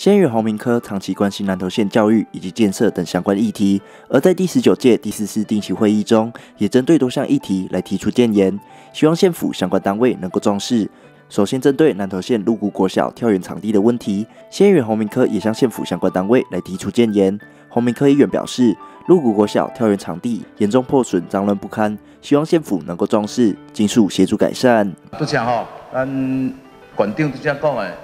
先与洪明科长期关心南投县教育以及建设等相关议题，而在第十九届第四次定期会议中，也针对多项议题来提出建言，希望县府相关单位能够重视。首先，针对南投县鹿谷国小跳远场地的问题，先与洪明科也向县府相关单位来提出建言。洪明科议员表示，鹿谷国小跳远场地严重破损、脏乱不堪，希望县府能够重视，尽速协助改善。都像吼，咱馆长都这样讲的。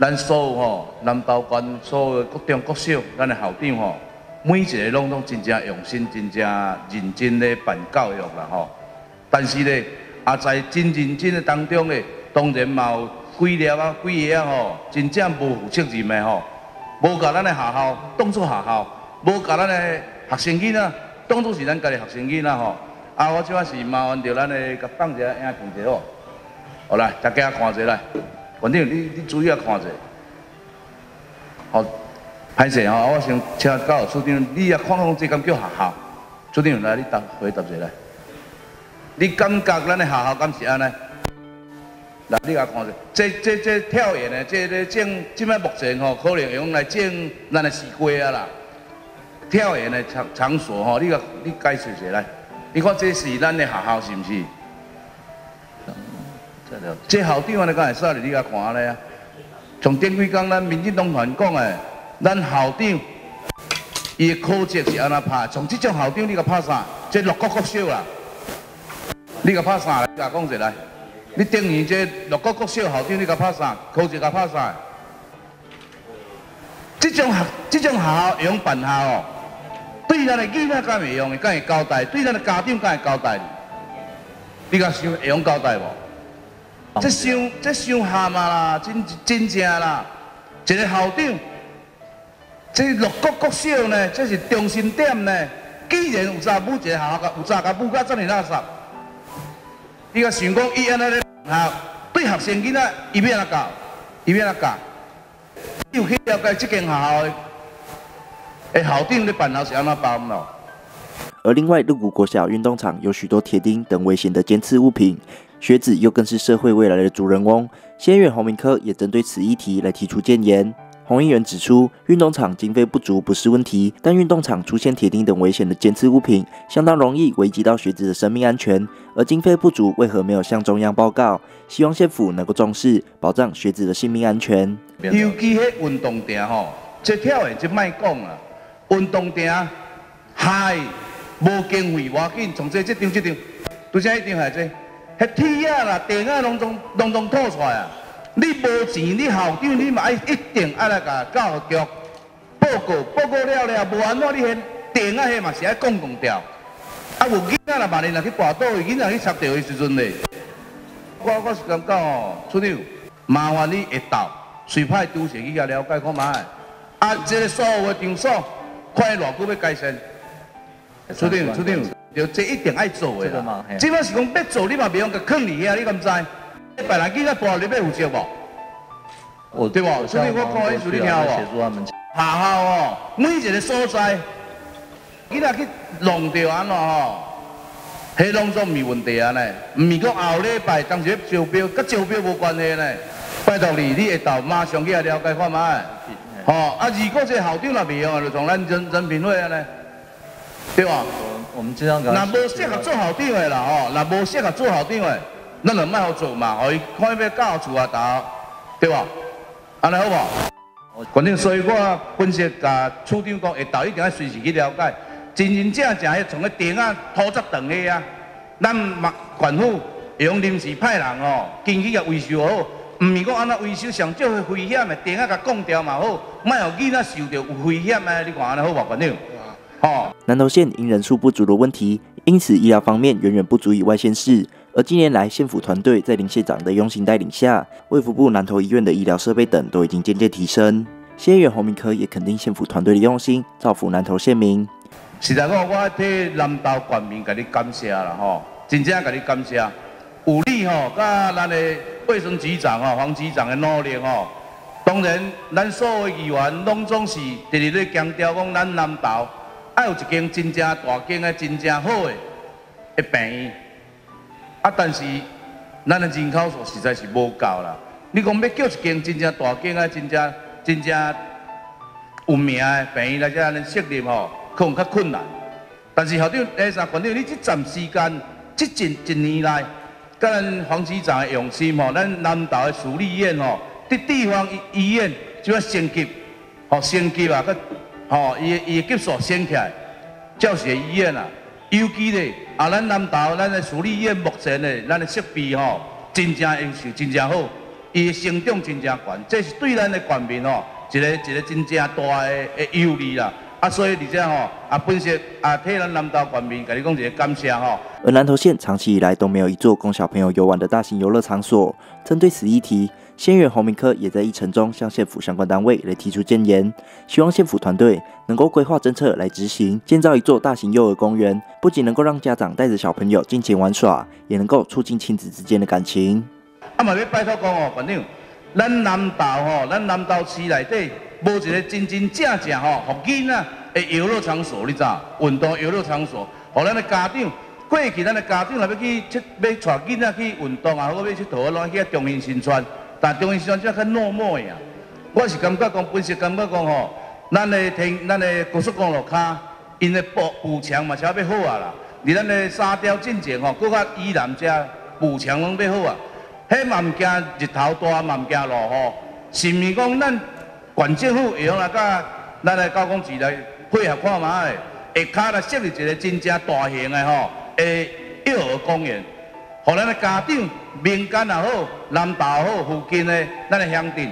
咱所有吼南投县所有各中各小，咱的校长吼，每一个拢拢真正用心、真正认真咧办教育啦吼。但是咧，啊在真认真的当中咧，当然嘛有几粒啊、几个啊吼，真正无负责任的吼，无甲咱的学校当作学校，无甲咱的学生囡仔当作是咱家己学生囡仔吼。啊，我即摆是麻烦着咱的甲放一下影片者哦。好来，大家看一下来。反正你你注意下看者，好，歹势吼，我先请教处长，你也看讲这敢叫学校？处长来，你答回答者来。你感觉咱的学校敢是安尼？来，你甲看者，这这这跳远的，这咧整，即摆目前吼，可能用来整咱的西瓜啊啦。跳远的场场所吼，你甲你解释一下来。你看这是咱的学校是毋是？这校长安尼讲会使哩，你甲看下咧啊！从顶几工咱民进党团讲的，咱校长伊的考绩是安怎拍？从即种校长你甲拍啥？这六国国小啦，你甲拍啥？甲讲一来，你顶年这六国国小校长你甲拍啥？考绩甲拍啥？这种学这种学校用办校哦，对咱的囡仔敢会用？敢会交代？对咱的家长敢会交代？你甲想会用交代无？这伤这伤下嘛啦，真真正啦！一个校长，这六国国小呢，这是中心点呢。既然有查某一个学校，有查个母甲这么垃圾，你个想讲伊安尼咧校对学生囡仔，伊要安怎教？伊要安怎教？有去了解这间学校的校长咧办校是安怎办咯？而另外，鹿谷国小运动场有许多铁钉等危险的尖刺物品。学子又更是社会未来的主人翁。先院洪明科也针对此议题来提出建言。洪议员指出，运动场经费不足不是问题，但运动场出现铁钉等危险的尖刺物品，相当容易危及到学子的生命安全。而经费不足，为何没有向中央报告？希望县府能够重视，保障学子的性命安全。尤其迄运动场吼，这跳的就卖讲啊，运动场嗨无经费，要紧从这这张这张，拄则一张系这。迄铁啊啦、电啊，拢总拢总吐出来啊！你无钱，你校长你嘛爱一定爱来甲教育局报告，报告了了，无安怎你现电啊迄嘛是爱讲讲掉。啊，有囡仔啦，万一若去跋倒，囡仔去插掉的时阵咧，我我是感觉哦，处长，麻烦你下到随派督察去甲了解看卖。啊，这个所有的场所，看偌久要改善。处长，处长。就这一定爱做的啦。即摆是讲要做，你嘛袂用甲坑你啊！你敢知？别人囡仔跋你要负责无？对无？所以我讲意思你听无？学校哦，每一个所在，你若去弄掉安怎吼？迄拢总毋是问题啊呢？毋是讲后礼拜当时招标，甲招标无关系呢。拜托你，你会到马上去了解看卖。吼啊！如果这校长若袂用，就从咱人人品会啊呢，对吧？我们这样讲，那无适合做校长的啦吼，那无适合做校长的，咱就卖好做嘛，互伊看要教厝啊打，对吧？安尼好无？反正所以我分析甲处长讲，下昼一定要随时去了解，真真正正迄从个电啊拖出长的啊，咱嘛县府用临时派人哦，进去甲维修好，毋是讲安那维修上少危险的电啊，甲降掉嘛好，卖互囡仔受到有危险的，你看安尼好无？县长？南投县因人数不足的问题，因此医疗方面远远不足以外县市。而近年来县府团队在林县长的用心带领下，卫福部南投医院的医疗设备等都已经渐渐提升。县议员洪明科也肯定县府团队的用心，造福南投县民。实在讲，我替南投县民给你感谢啦吼，真正给你感谢。有你吼，甲咱的卫生局长吼、黄局长的努力吼，当然咱所有议员拢总是直直咧强调讲咱南投。还有一间真正大间的、真正好的的病院，啊，但是咱的人口数实在是无够啦。你讲要叫一间真正大间的、真正、真正有名诶病院来遮安尼设立吼，可能较困难。但是校长，诶，啥馆长，你这段时间，即一一年来，甲咱黄局长的用心吼，咱南投诶私立医院吼，伫地方医院就要升级，吼升级啊，佮吼伊伊级数升起来，照是医院啊，尤其咧，啊，咱南投咱的私立医院目前的咱的设备吼，真正优秀，真正好，伊成长真正悬，这是对咱的全民吼，一个一个真正大的的优利啦。啊，所以而且吼，啊，本身啊，替咱南投全民，甲你讲一个感谢吼。而南投县长期以来都没有一座供小朋友游玩的大型游乐场所。针对此议题，县院洪明科也在议程中向县府相关单位来提出建言，希望县府团队能够规划政策来执行，建造一座大型幼儿公园，不仅能够让家长带着小朋友尽情玩耍，也能够促进亲子之间的感情。啊嘛，要拜托讲哦，反正咱南投吼，咱南投市内底。无一个真真正正吼，互囡仔的游乐场所，你知？运动游乐场所，互咱的家长，过去咱的家长若要去出，要带囡仔去运动啊，或要去佗，拢去中心新村。但中心新村只较落寞呀。我是感觉讲，本身感觉讲吼，咱的天，咱的高速公路卡，因的补补墙嘛，才要好啊啦。伫咱的沙雕进前吼，搁较依然遮补墙拢要好啊。迄嘛毋惊日头大，嘛毋惊落雨，是毋是讲咱？县政府会用来甲咱的交通局来配合看嘛的，下骹来设立一个真正大型的吼，诶幼儿公园，互咱的家长、民间也好、南投好附近的咱的乡镇，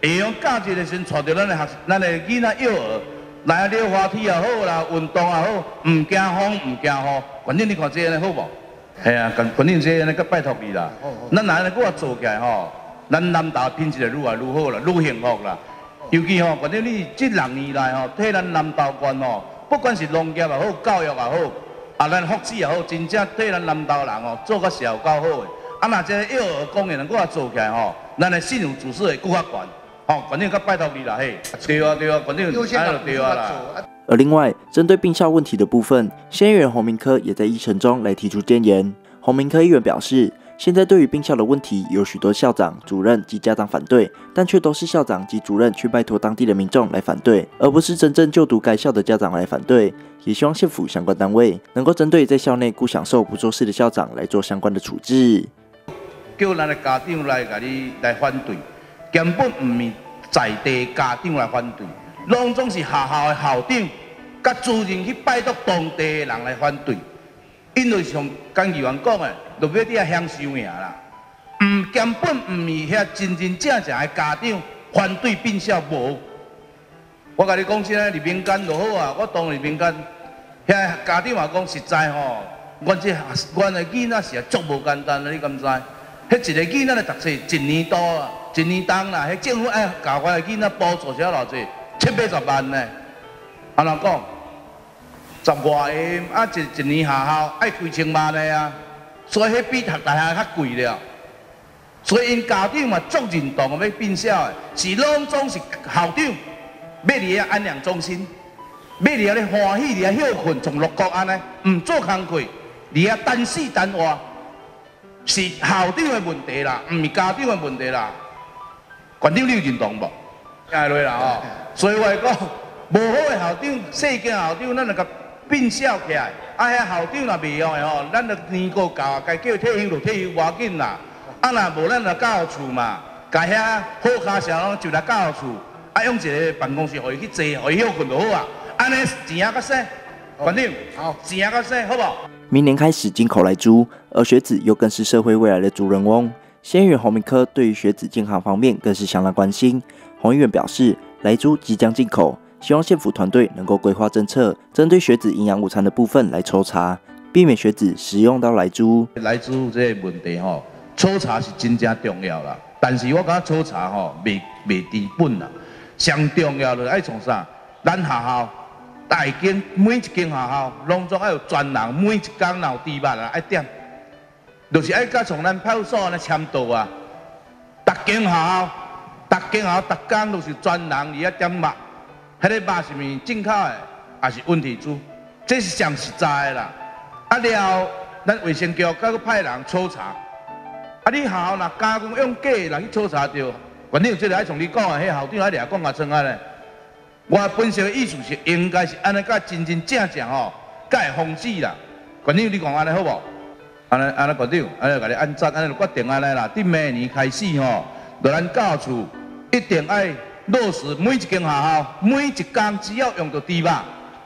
会用假日的时阵带着咱的学、咱的囡仔幼儿来溜滑梯也好啦，运动也好，唔惊风唔惊雨。反正你看这样好无？系啊，反正这样个拜托你啦。咱哪能搁做起来吼？咱南大品质就愈来愈好啦，愈幸福啦。尤其吼，反正你这六年来吼，替咱南投县吼，不管是农业也好，教育也好，啊，咱福祉也好，真正对咱南投人哦做个效够好的。啊，那这幼儿公园能够做起来吼，咱的信用指数会更较悬。哦，反正较拜托你啦嘿。对啊对啊，反正哎对啊啦。而另外，针对病校问题的部分，县议员洪明科也在议程中来提出建言。洪明科议员表示。现在对于并校的问题，有许多校长、主任及家长反对，但却都是校长及主任去拜托当地的民众来反对，而不是真正就读该校的家长来反对。也希望县府相关单位能够针对在校内不享受不做事的校长来做相关的处置。叫咱的家长来甲你来反对，根本唔是在地家长来反对，拢总是学校的校长甲主任去拜托当地的人来反对。因为像刚议员讲的，落尾底下享受赢啦，唔根本唔是遐真真正正的家长反对变小无。我甲你讲真诶，入民间就好啊，我当入民间，遐家长话讲实在吼，阮这阮的囡仔是啊足无简单啊，你敢知？迄一个囡仔咧读册一年多啊，一年当啦，迄政府爱教我的囡仔补助少偌济，七八十万呢，安怎讲？十外个啊，一一年下校爱几千万的啊，所以迄比读大学较贵了。所以因家长嘛足认同要变少的，是拢总是校长要伫遐安养中心，要伫遐咧欢喜伫遐休困，从六国安尼，唔做工课，伫遐单死单活，是校长的问题啦，唔是家长的问题啦。馆长你有认同无？听落啦吼，所以我讲，无好的校长，细间校长，咱就甲。变小起来，啊！遐校长若袂用的吼，咱着年过教，该叫退休就退休，无要紧啦。啊，若无咱着教厝嘛，该遐好卡时候就来教厝，啊，用一个办公室互伊去坐，互伊休困就好啊。安尼钱啊较省，反正好钱啊较省，好无？明年开始进口来猪，而学子又更是社会未来的主人翁。先源红明科对于学子健康方面更是相当关心。洪议员表示，来猪即将进口。希望县府团队能够规划政策，针对学子营养午餐的部分来抽查，避免学子使用到来猪。来猪这个问题吼，抽查是真正重要啦。但是我感觉抽查吼未未治本啦。上重要的爱从啥？咱学校大间每一间学校，拢总爱有专人，每一间闹地板啊爱点，就是爱甲从咱派出所安尼签到啊。逐间学校，逐间学校，逐间都是专人伊遐点肉。迄个肉是咪进口的，还是问题猪？这是上实在的啦。啊了，咱卫生局再去派人抽查。啊，你学校若加工用假，人去抽查着，反正即个爱从你讲啊，迄校长爱掠讲啊，创啊咧。我本身的意思是应该是安尼，甲真真正正吼，甲会防止啦。反正，你讲安尼好无？安尼安尼，管长，安尼甲你按怎，安尼决定安尼啦。伫明年开始吼，就咱教处一定爱落实每一间学校，每一工只要用到猪肉，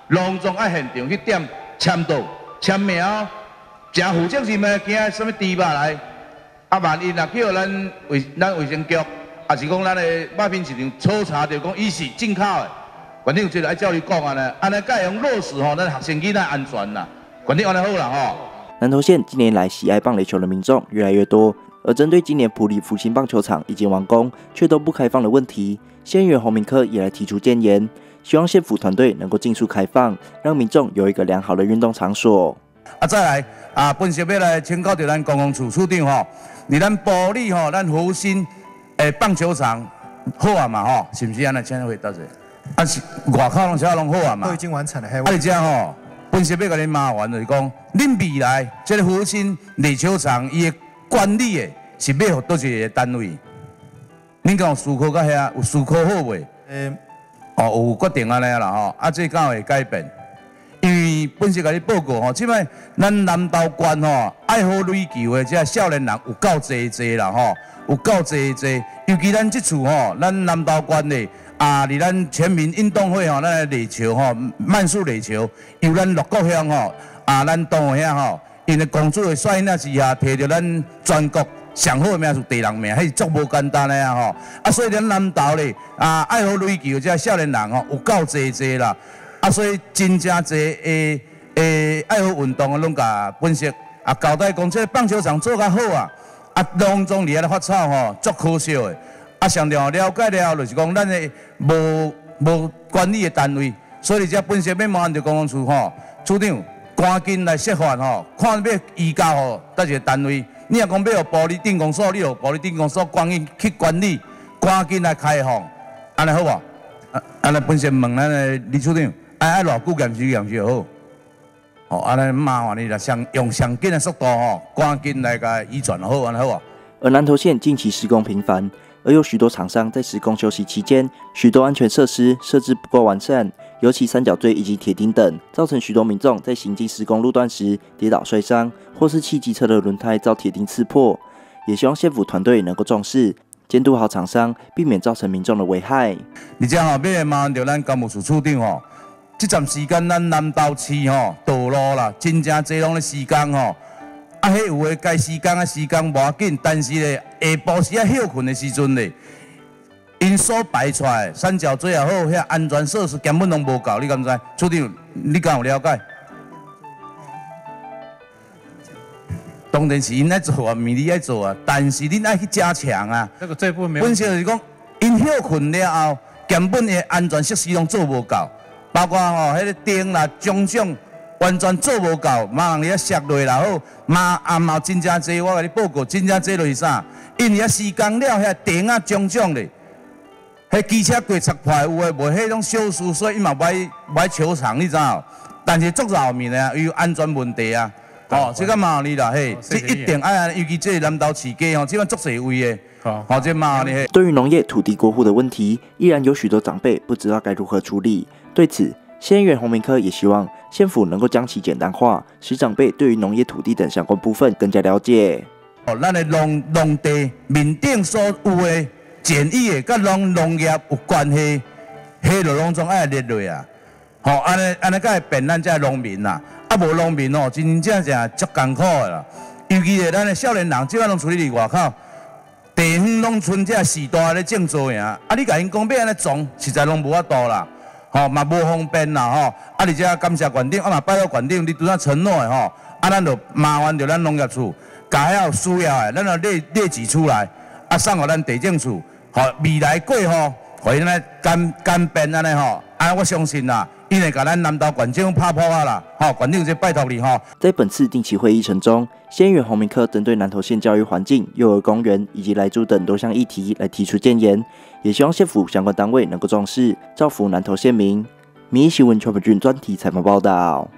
隆重爱现场去点签到、签名。正负责任的惊什么猪肉来？啊，万一若叫咱卫咱卫生局，也是讲咱的马品市场抽查着讲伊是进口的，反正就来照你讲安尼，安尼该用落实吼，咱学生囡仔安全啦。反正安尼好啦吼。南投县近年来喜爱棒垒球的民众越来越多，而针对今年普里复兴棒球场已经完工却都不开放的问题，县议员洪明科也来提出建言，希望县府团队能够尽速开放，让民众有一个良好的运动场所。啊，再来啊，本席要来请教着咱公共处处长吼，你咱保利吼，咱福兴诶棒球场好啊嘛吼，是毋是安尼？请回答者，啊是外口拢啥拢好啊嘛？都已经完成了，还啊，你讲吼，本席要甲你麻烦就是讲，恁未来这个福兴垒球场伊的管理的是要互倒一个单位？恁讲思考到遐有思考好袂？诶，哦，有决定安尼啦吼，啊，这敢会改变？因为本身甲你报告吼，即摆咱南投县吼爱好垒球的这少年人有够侪侪啦吼，有够侪侪。尤其咱即厝吼，咱南投县的啊，伫咱全民运动会吼，咱的垒球吼，慢速垒球，由咱六国乡吼啊，咱东河乡吼，因为公主的率领之下，摕着咱全国上好的名次第二名，迄是足无简单的啊吼。啊，所以咱南投咧啊，爱好垒球这少年人吼，有够侪侪啦。啊，所以真正侪诶诶爱好运动的，拢甲本色啊交代讲，这棒球场做较好啊，啊隆重伫遐咧发草吼，足可惜诶。啊，上了了解了，就是讲咱诶无无管理诶单位，所以这本色要麻烦着公安处吼，处长赶紧来设法吼，看要移交吼倒一个单位。你若讲要互玻璃电工所，你互玻璃电工所赶紧去管理，赶紧来开放，安尼好无？安尼本身问咱诶李处长。爱爱偌久验收验收好，哦，安尼麻烦你啦，上用上紧的速度吼，赶紧来个移转好，安尼好啊。而南投县近期施工频繁，而有许多厂商在施工休息期间，许多安全设施设置不够完善，尤其三角锥以及铁钉等，造成许多民众在行进施工路段时跌倒摔伤，或是汽机车的轮胎遭铁钉刺破。也希望县府团队能够重视，监督好厂商，避免造成民众的危害。你这样要麻烦着咱干务处处长吼。这段时间，咱南投市吼道路啦，真正侪拢咧施工吼。啊，迄有诶该时间啊时间无要紧，但是咧下晡时啊休困诶时阵咧，因所排出来三角锥也好，遐安全设施根本拢无够，你敢知？处长，你敢有了解？当然是因爱做啊，咪你爱做啊，但是恁爱去加强啊。这个这部分没有。本身就是讲，因休困了后，根本诶安全设施拢做无够。包括吼，迄个灯啦、种种完全做无够，马上你啊削落然后嘛啊嘛真正济，我甲你报告，真正济落是啥？因为啊施工了，遐钉啊种种咧，迄机车过拆破，有诶无迄种小事，所以伊嘛买买球场，你知道？但是足后面啊，有安全问题啊，哦，这个麻烦你啦，嘿，这一定爱，尤其这南投市街吼，这款足侪位诶，好，这麻烦你嘿。对于农业土地过户的问题，依然有许多长辈不知道该如何处理。对此，县议员洪明科也希望县府能够将其简单化，使长辈对于农业土地等相关部分更加了解。哦，咱的农农地面顶所有的简易的，甲农农业有关系，迄落拢总爱列落啊。吼，安尼安尼，才会变咱遮农民啦。啊，无农民哦，真真正正足艰苦的啦。尤其是咱的少年人，即摆拢处理伫外口，地方农村遮时代咧种做呀。啊，你甲因讲要安尼种，实在拢无法度啦。吼，嘛无方便啦，吼！啊，而且感谢县长，啊嘛拜托县长，你拄则承诺的吼，啊，咱就麻烦着咱农业处，甲遐有需要的，咱就列列举出来，啊，送互咱地政处，吼，未来过吼，互因来干干变安尼吼，啊，我相信啦，因会甲咱南投县政拍破啊啦，吼，县长就拜托你吼。在本次定期会议程中，县议员洪明科针对南投县教育环境、幼儿公园以及来猪等多项议题来提出建言。也希望县府相关单位能够重视，造福南投县民。民意新闻全部军专题采访报道。